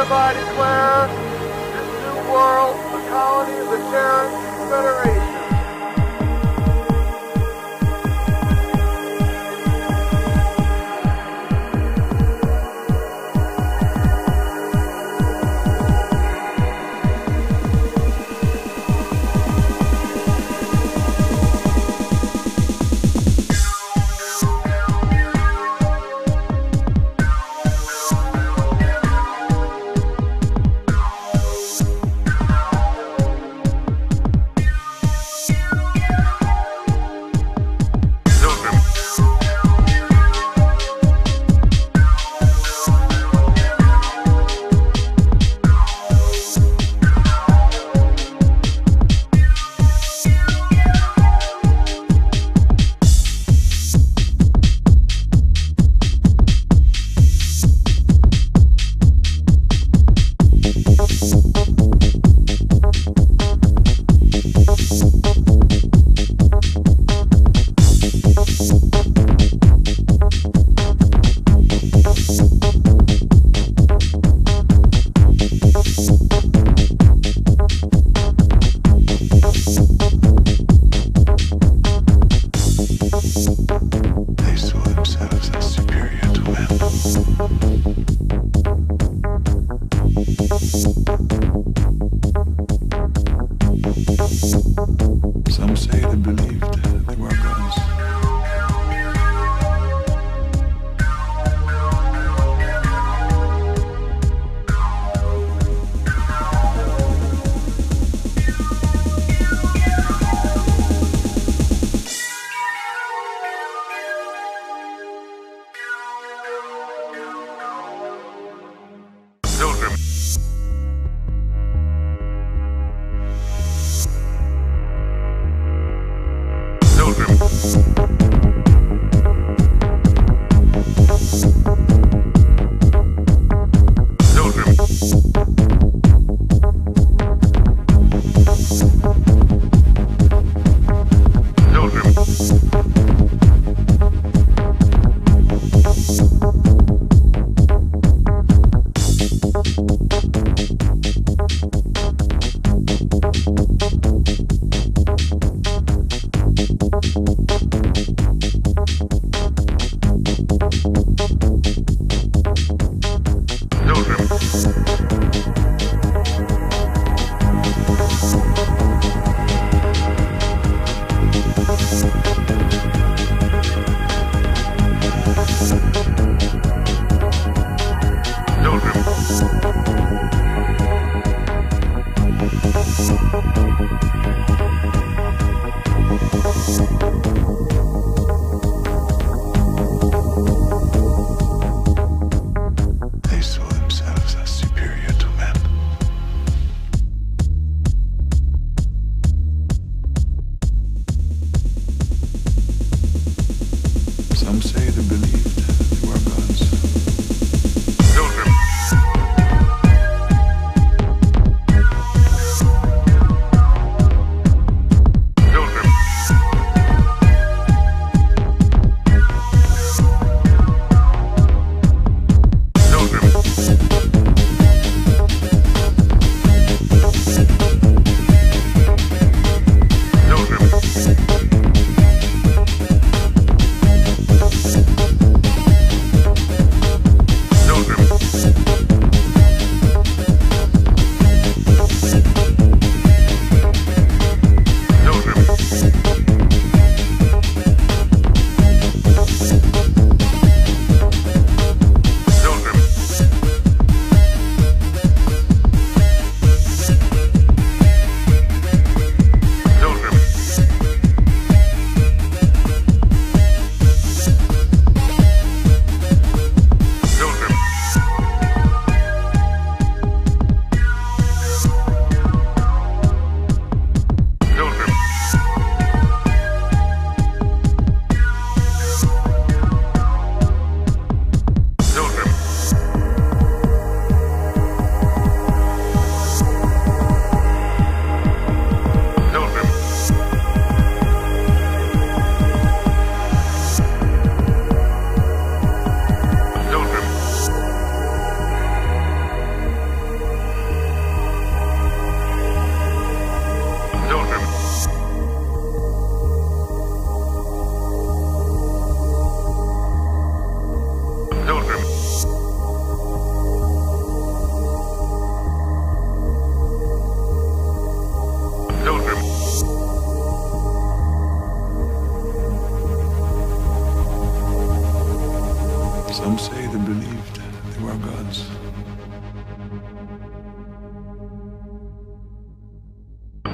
hereby declare say they believed they were gods.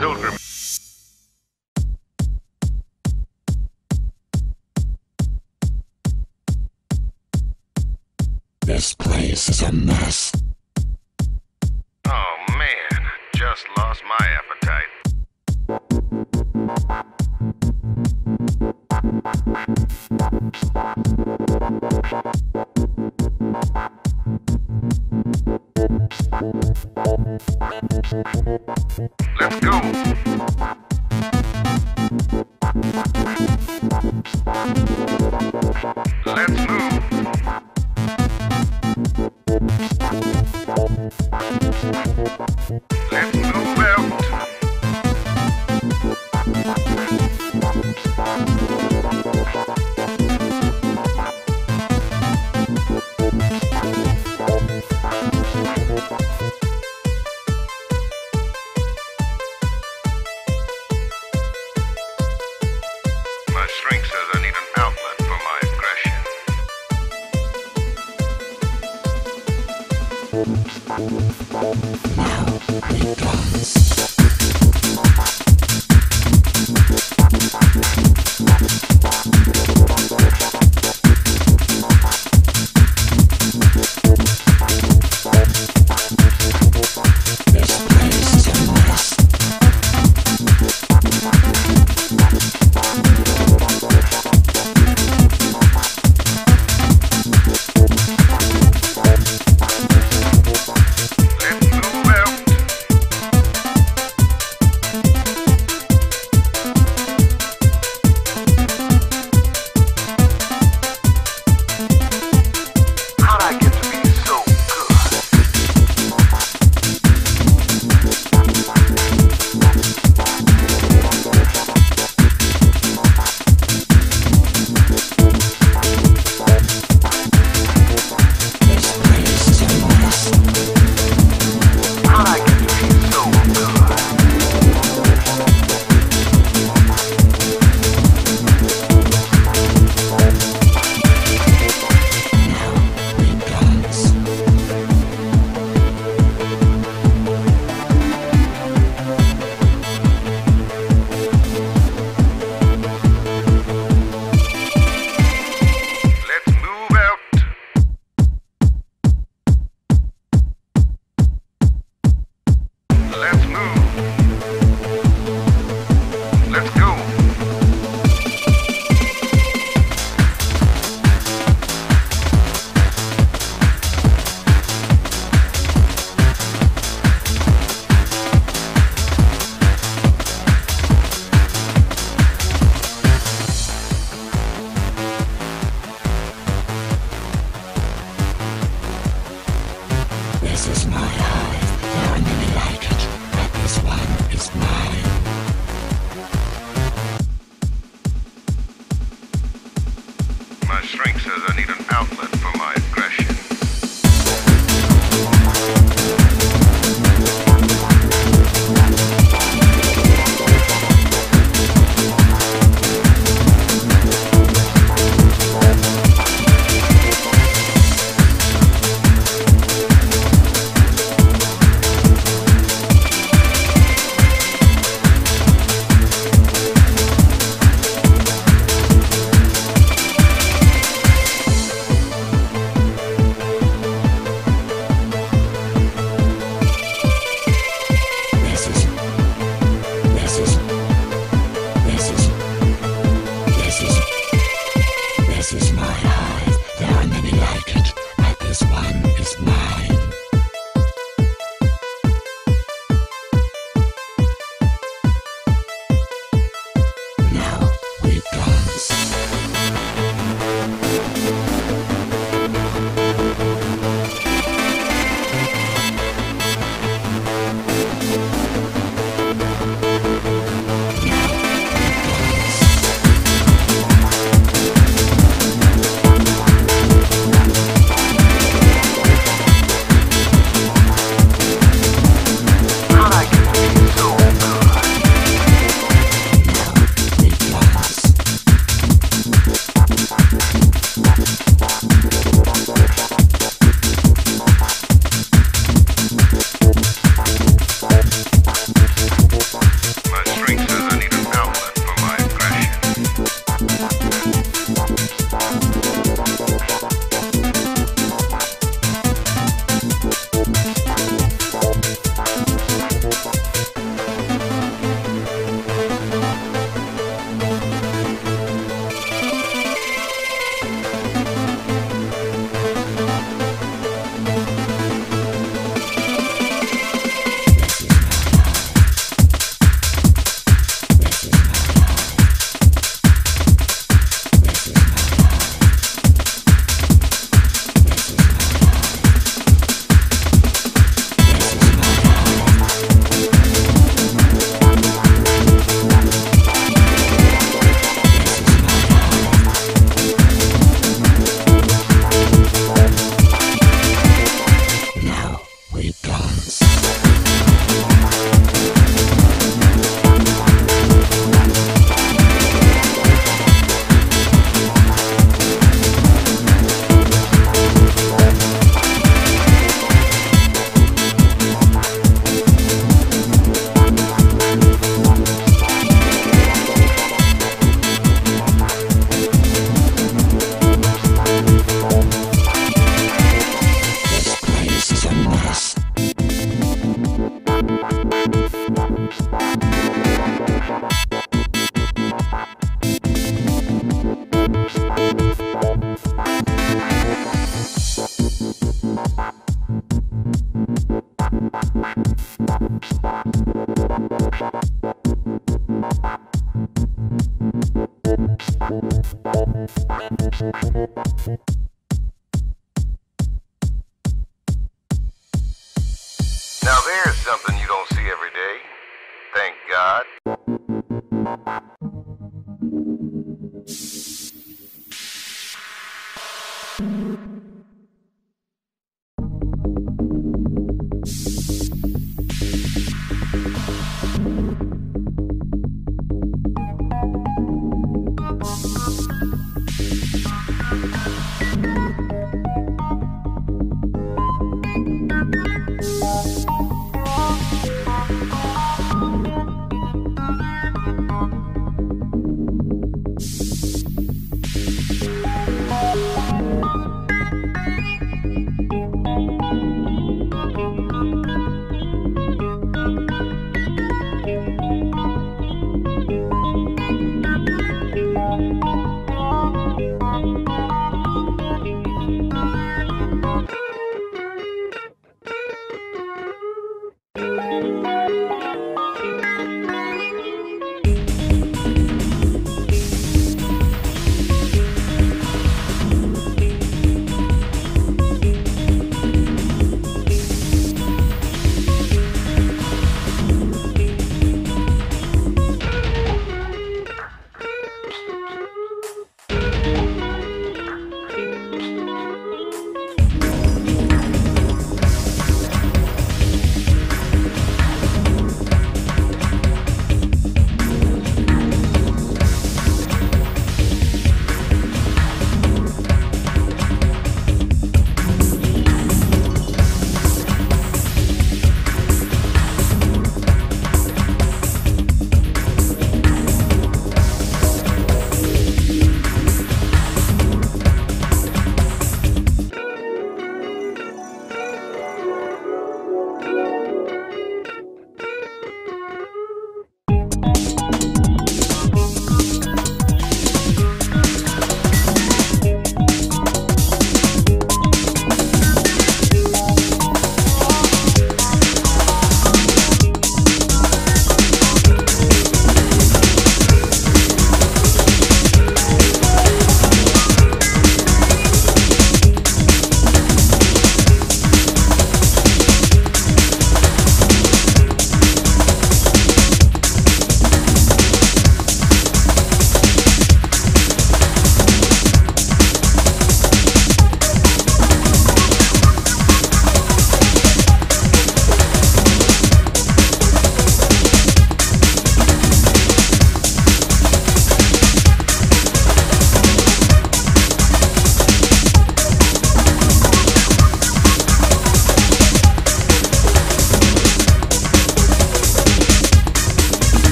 pilgrim. This place is a mess. Oh man, just lost my appetite.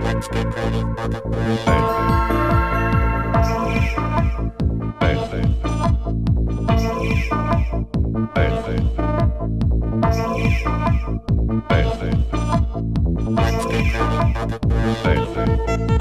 Let's get ready for the parade. söylüyorum.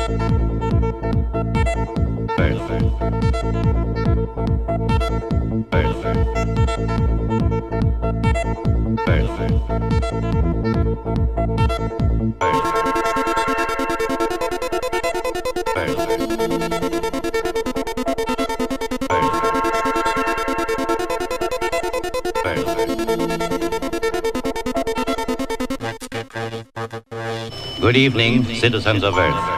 evening, citizens of Earth.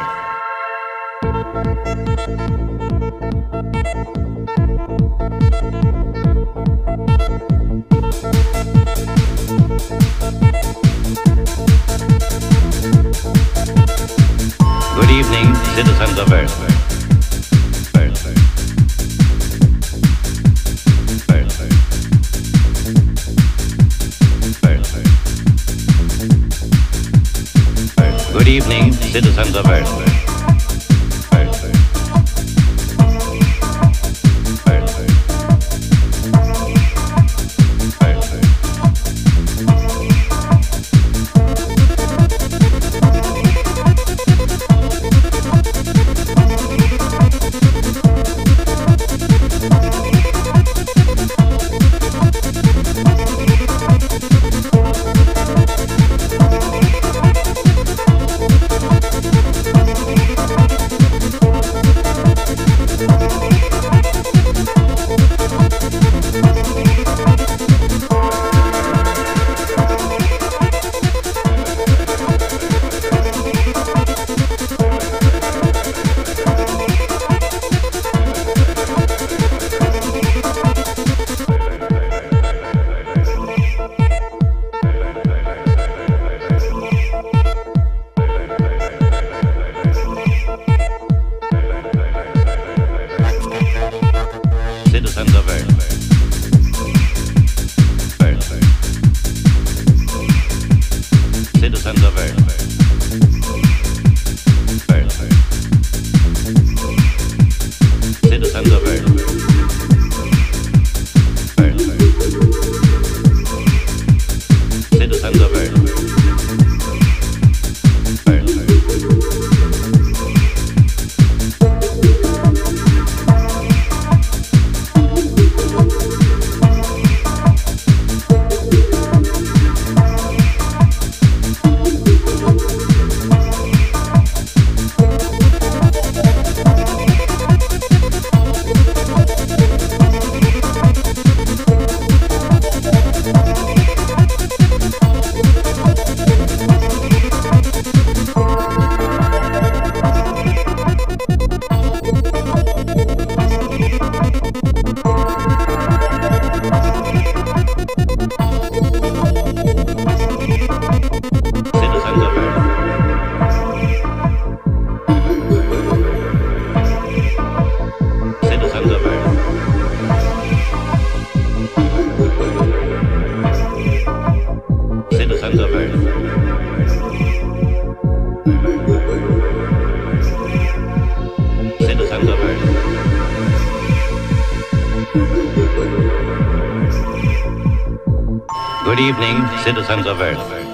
evening, citizens of Earth.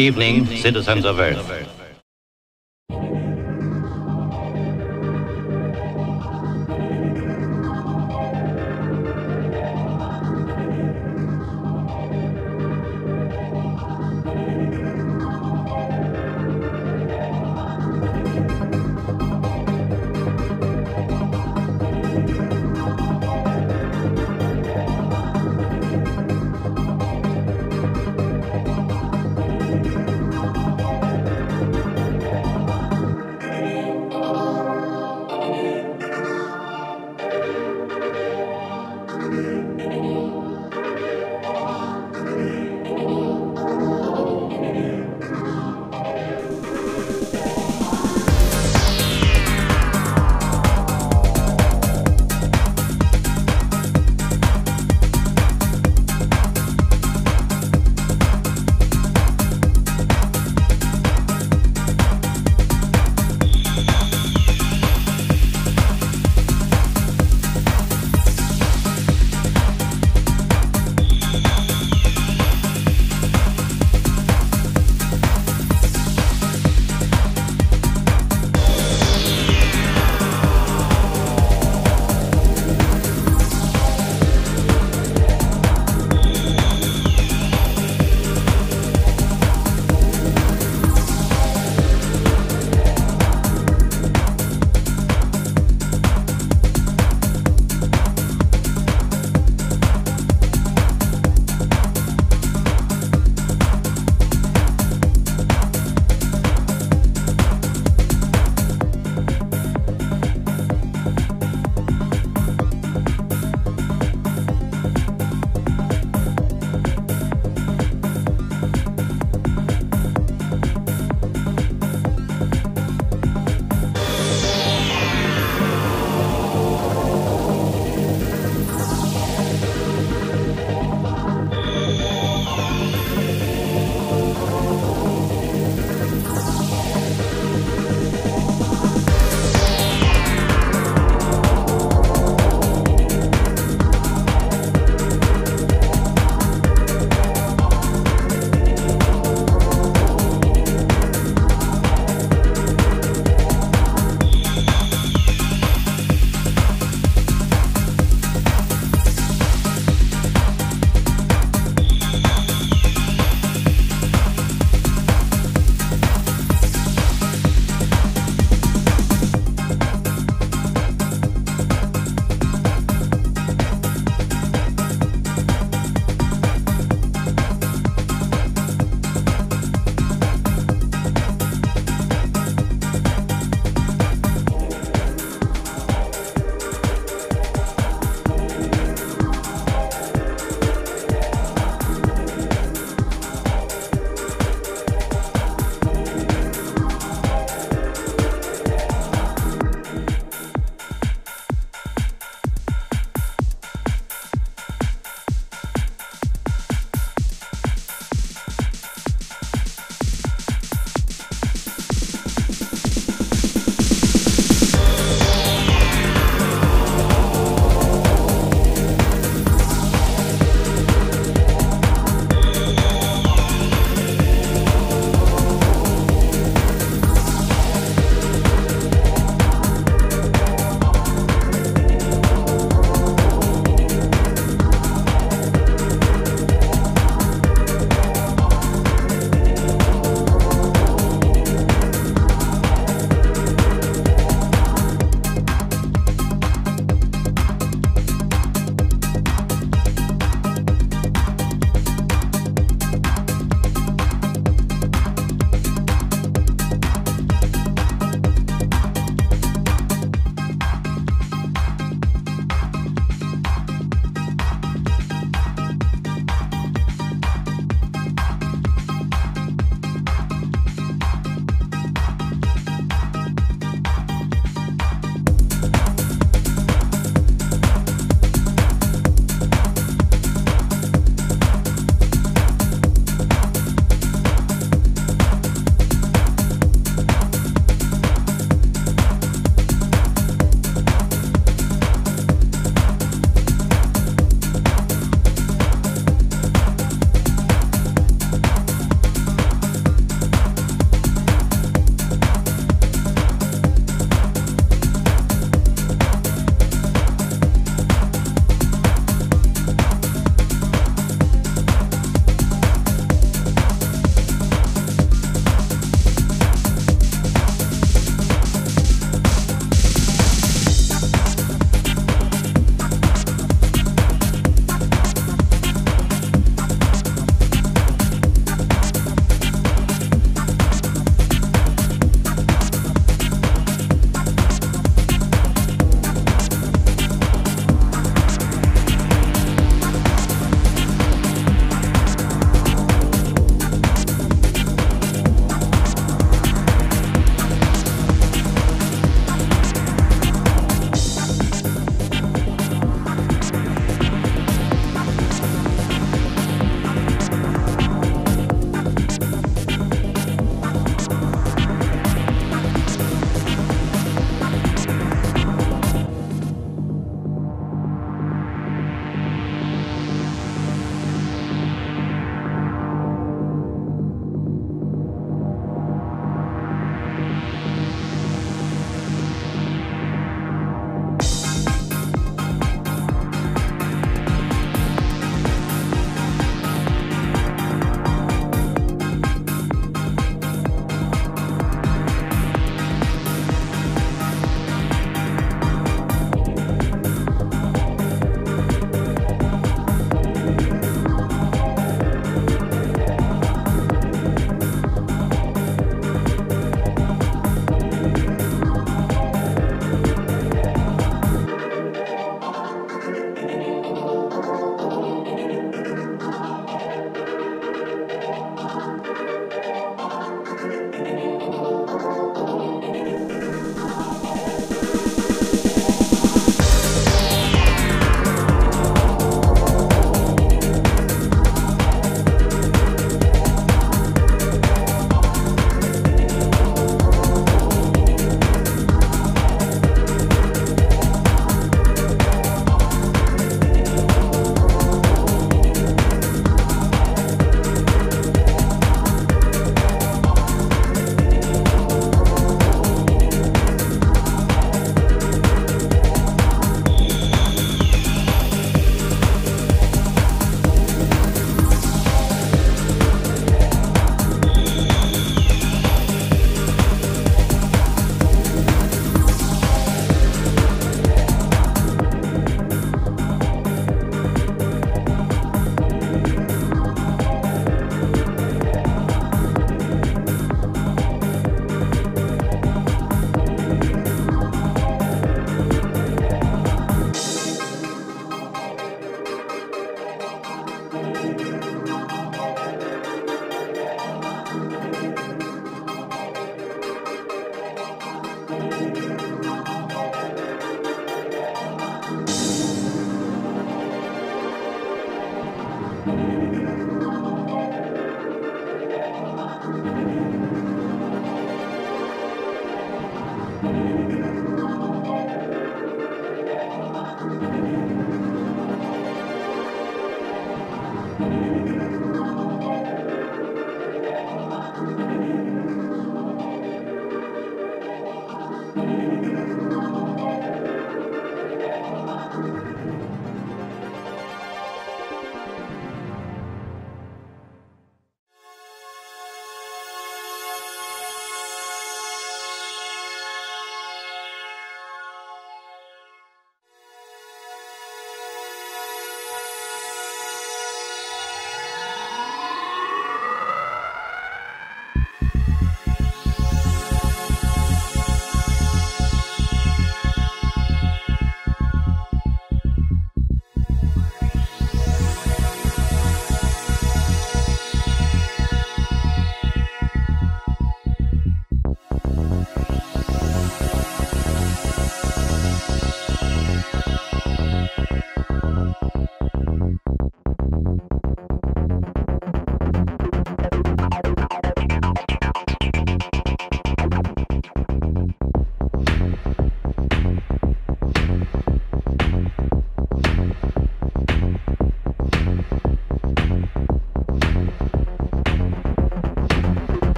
Evening, citizens of Earth.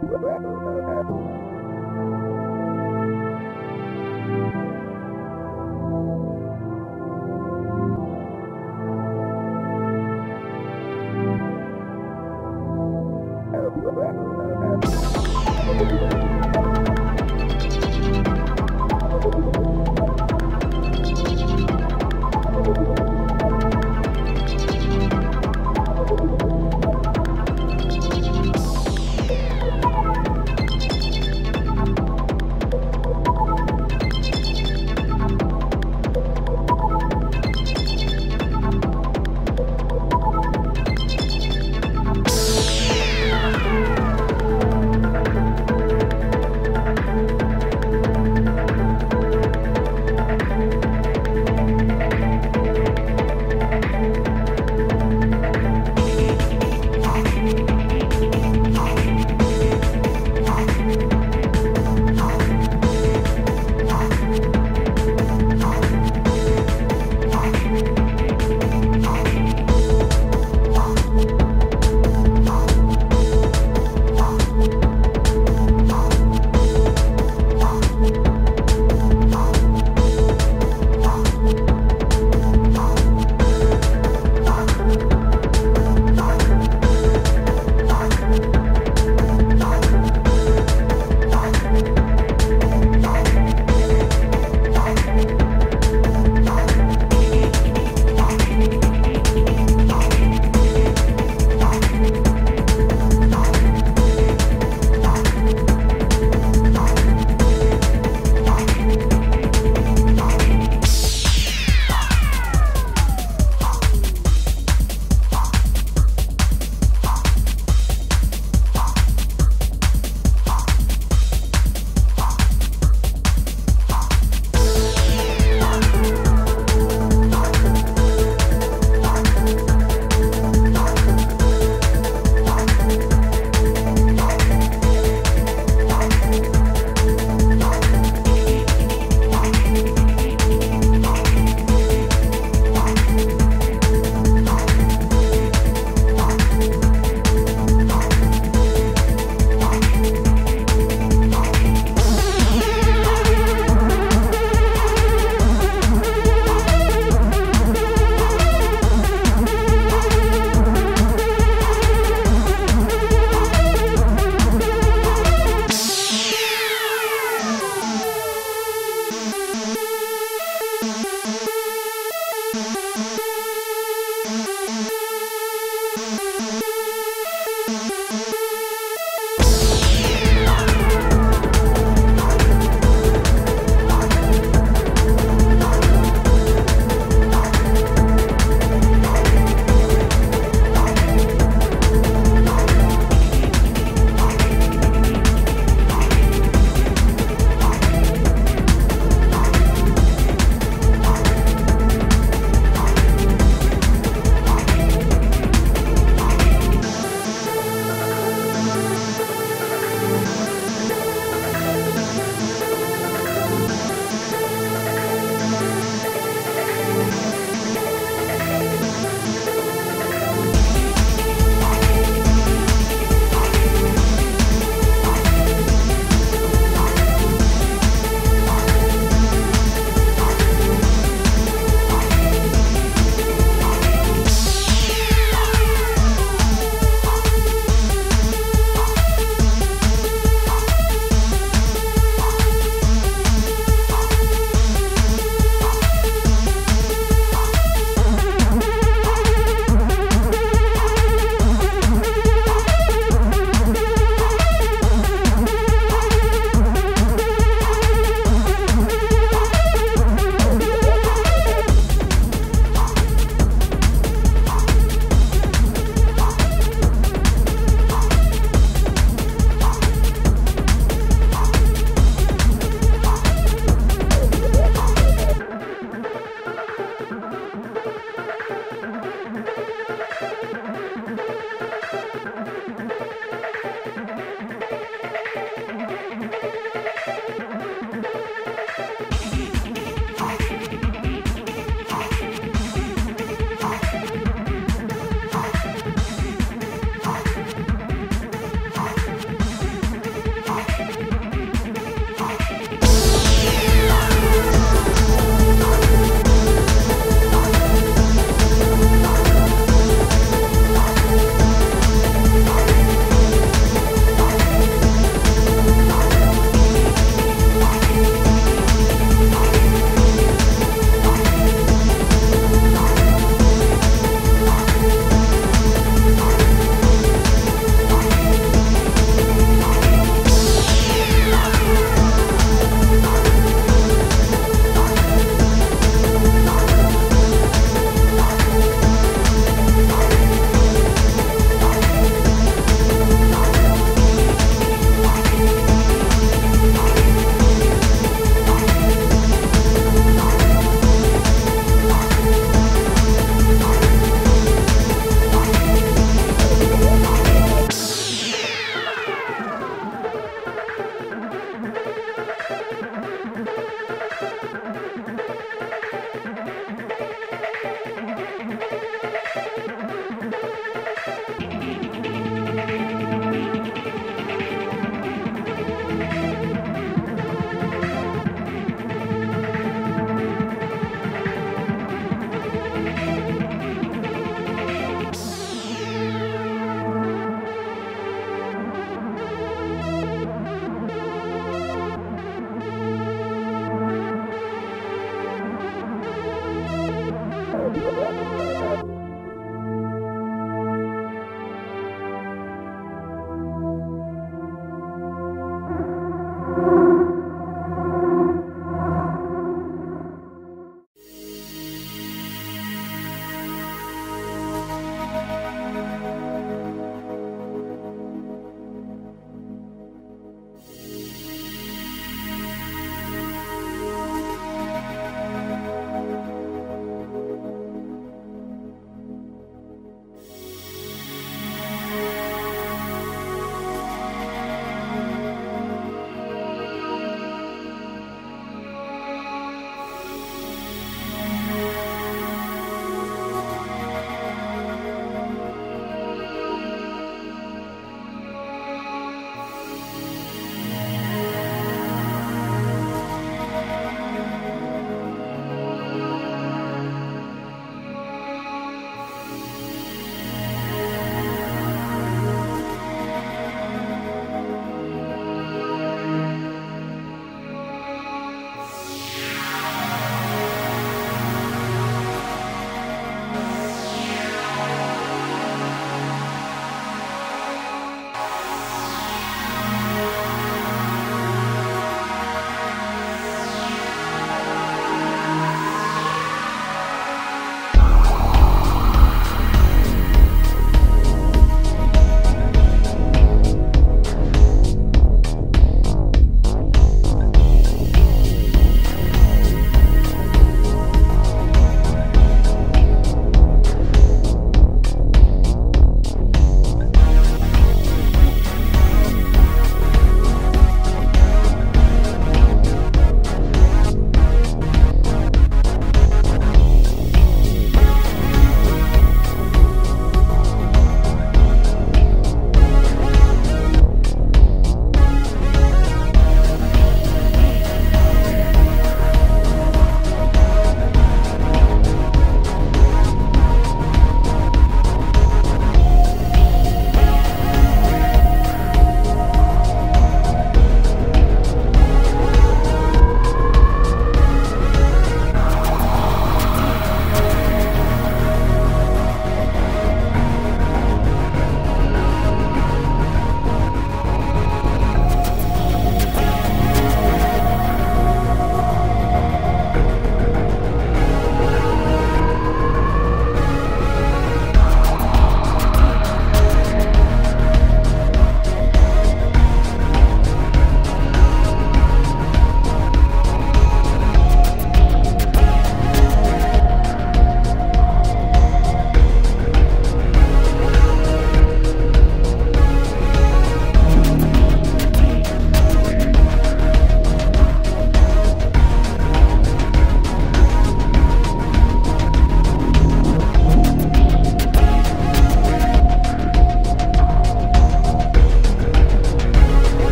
Thank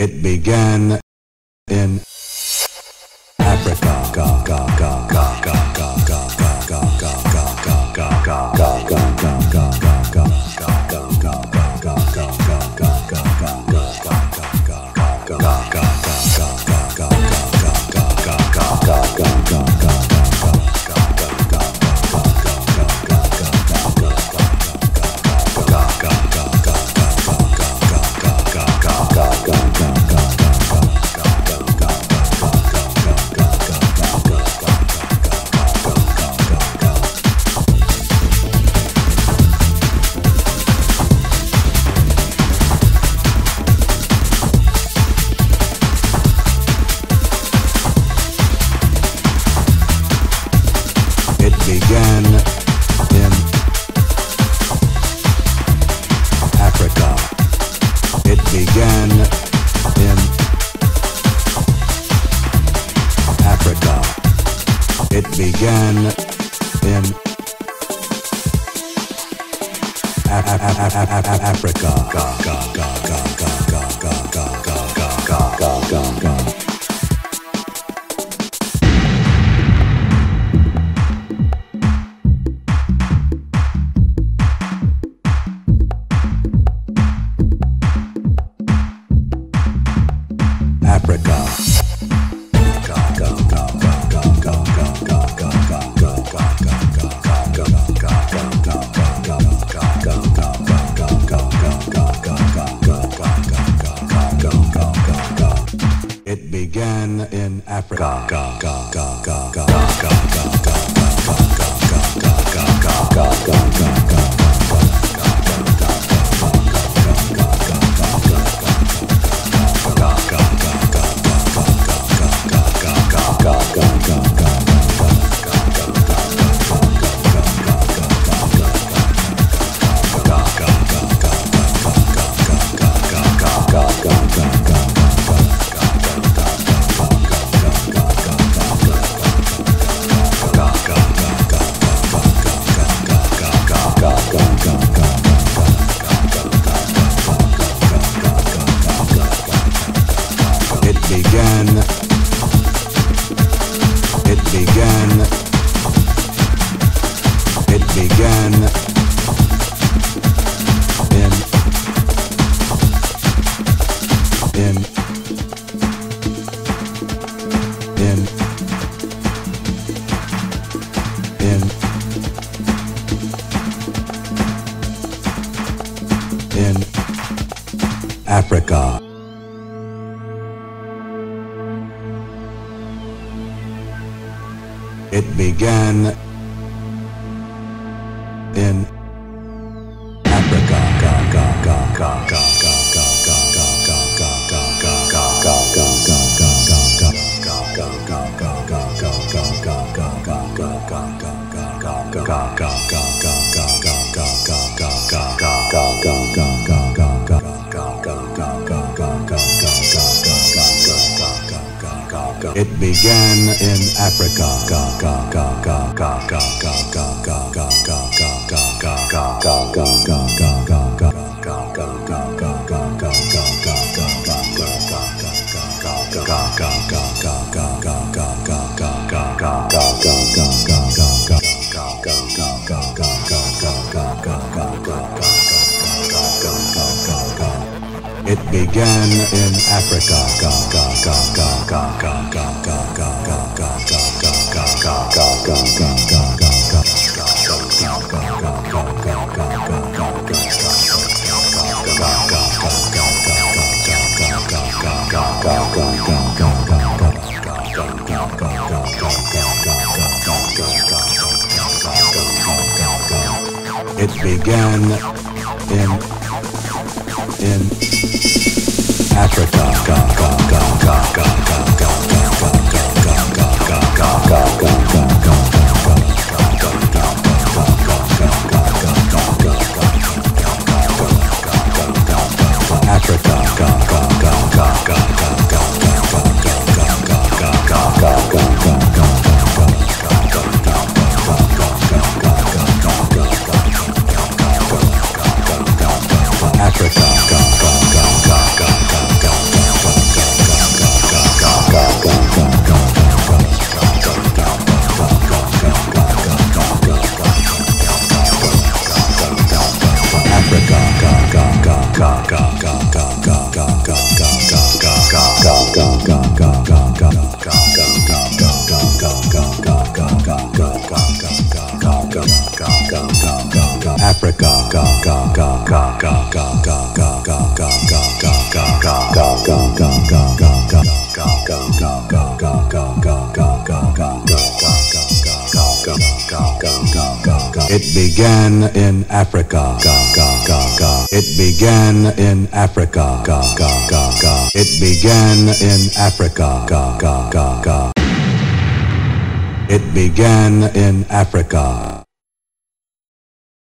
It began in Africa. Ga, ga, ga, It began in Africa. It began began in Africa. It began in Africa. It began in Africa. It began in Africa.